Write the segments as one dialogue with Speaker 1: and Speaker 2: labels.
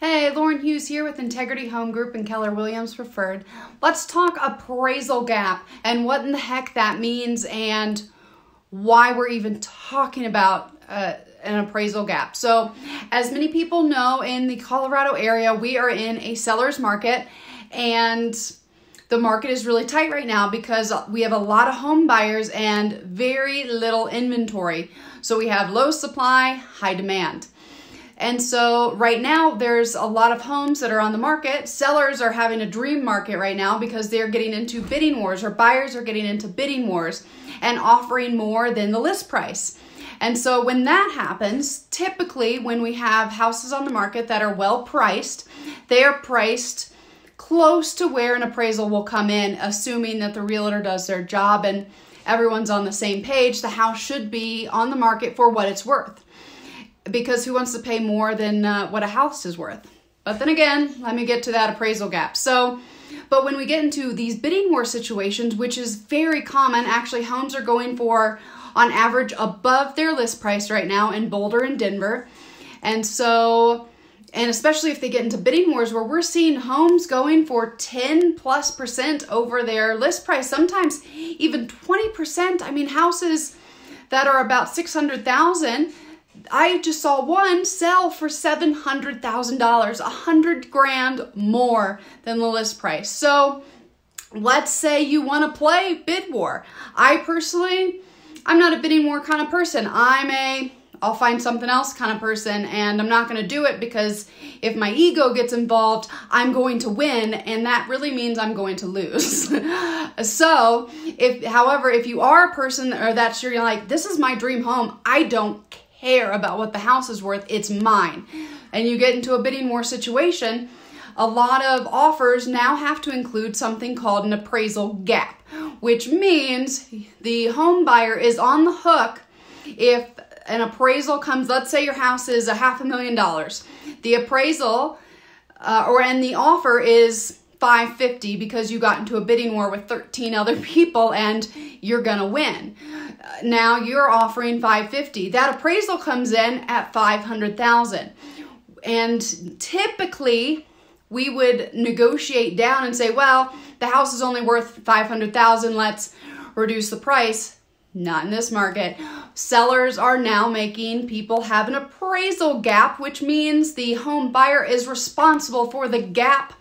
Speaker 1: Hey, Lauren Hughes here with Integrity Home Group and Keller Williams Preferred. Let's talk appraisal gap and what in the heck that means and why we're even talking about uh, an appraisal gap. So, as many people know, in the Colorado area, we are in a seller's market and the market is really tight right now because we have a lot of home buyers and very little inventory. So, we have low supply, high demand. And so right now there's a lot of homes that are on the market. Sellers are having a dream market right now because they're getting into bidding wars or buyers are getting into bidding wars and offering more than the list price. And so when that happens, typically when we have houses on the market that are well priced, they are priced close to where an appraisal will come in, assuming that the realtor does their job and everyone's on the same page. The house should be on the market for what it's worth because who wants to pay more than uh, what a house is worth? But then again, let me get to that appraisal gap. So, but when we get into these bidding war situations, which is very common, actually, homes are going for on average above their list price right now in Boulder and Denver. And so, and especially if they get into bidding wars where we're seeing homes going for 10 plus percent over their list price, sometimes even 20%. I mean, houses that are about 600,000 I just saw one sell for $700,000, a hundred grand more than the list price. So let's say you want to play bid war. I personally, I'm not a bidding war kind of person. I'm a I'll find something else kind of person and I'm not going to do it because if my ego gets involved, I'm going to win and that really means I'm going to lose. so, if however, if you are a person or that's you're like this is my dream home, I don't care about what the house is worth, it's mine. And you get into a bidding war situation, a lot of offers now have to include something called an appraisal gap, which means the home buyer is on the hook if an appraisal comes, let's say your house is a half a million dollars. The appraisal uh, or and the offer is 550 because you got into a bidding war with 13 other people and you're going to win. Now you're offering 550. That appraisal comes in at 500,000. And typically we would negotiate down and say, well, the house is only worth 500,000, let's reduce the price. Not in this market. Sellers are now making people have an appraisal gap, which means the home buyer is responsible for the gap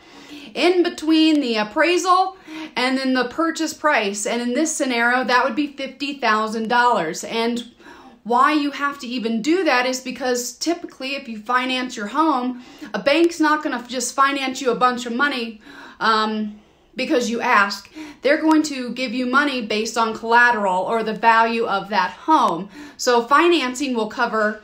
Speaker 1: in between the appraisal and then the purchase price. And in this scenario, that would be $50,000. And why you have to even do that is because typically if you finance your home, a bank's not going to just finance you a bunch of money um, because you ask. They're going to give you money based on collateral or the value of that home. So financing will cover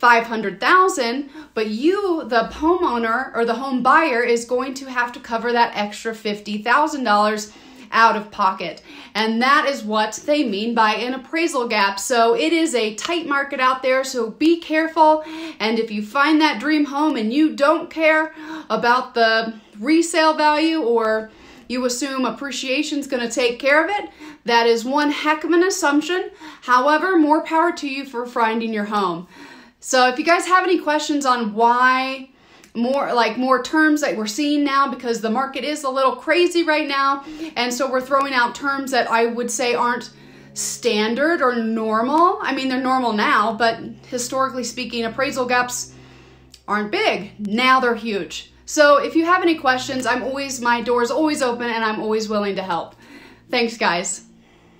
Speaker 1: 500,000, but you, the homeowner or the home buyer, is going to have to cover that extra $50,000 out of pocket. And that is what they mean by an appraisal gap. So it is a tight market out there, so be careful. And if you find that dream home and you don't care about the resale value or you assume appreciation is going to take care of it, that is one heck of an assumption. However, more power to you for finding your home. So if you guys have any questions on why more like more terms that we're seeing now because the market is a little crazy right now and so we're throwing out terms that I would say aren't standard or normal. I mean they're normal now, but historically speaking appraisal gaps aren't big. Now they're huge. So if you have any questions, I'm always my door is always open and I'm always willing to help. Thanks guys.